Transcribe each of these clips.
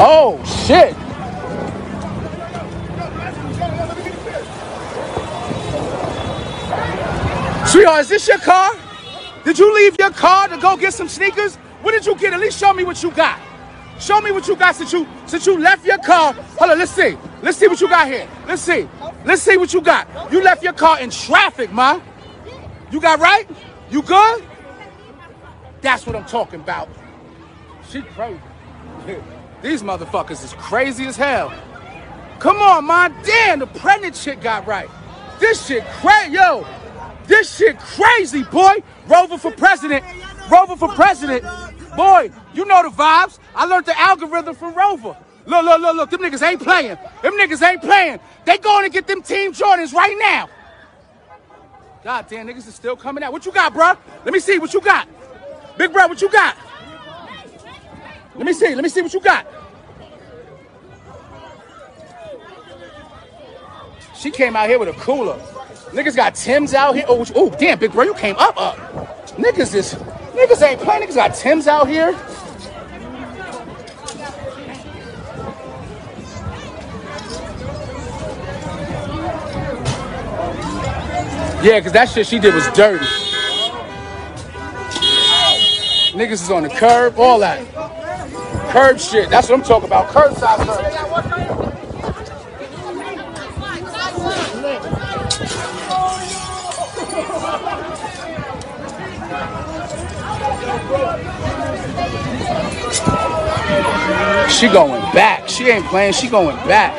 Oh shit. Sweetheart, is this your car? Did you leave your car to go get some sneakers? What did you get? At least show me what you got. Show me what you got since you since you left your car. Hold on, let's see. Let's see what you got here. Let's see. Let's see what you got. You left your car in traffic, ma. You got right? You good? That's what I'm talking about. She crazy. These motherfuckers is crazy as hell. Come on, man. Damn, the pregnant chick got right. This shit crazy. Yo, this shit crazy, boy. Rover for president. Rover for president. Boy, you know the vibes. I learned the algorithm from Rover. Look, look, look, look. Them niggas ain't playing. Them niggas ain't playing. They going to get them Team Jordans right now. God damn, niggas is still coming out. What you got, bruh? Let me see what you got. Big bro, what you got? Let me see. Let me see what you got. She came out here with a cooler. Niggas got Tim's out here. Oh, oh, damn, big bro, you came up up. Niggas is niggas ain't playing. Niggas got Tim's out here. Yeah, cause that shit she did was dirty. Niggas is on the curb, all that. Curb shit. That's what I'm talking about. Curbside curb. She going back. She ain't playing. She going back.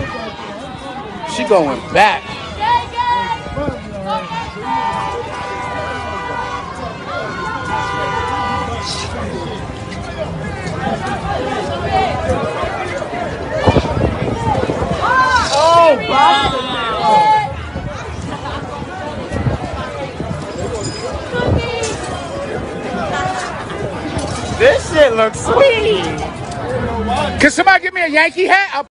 She going back. This shit looks sweet. Can somebody give me a Yankee hat? I'll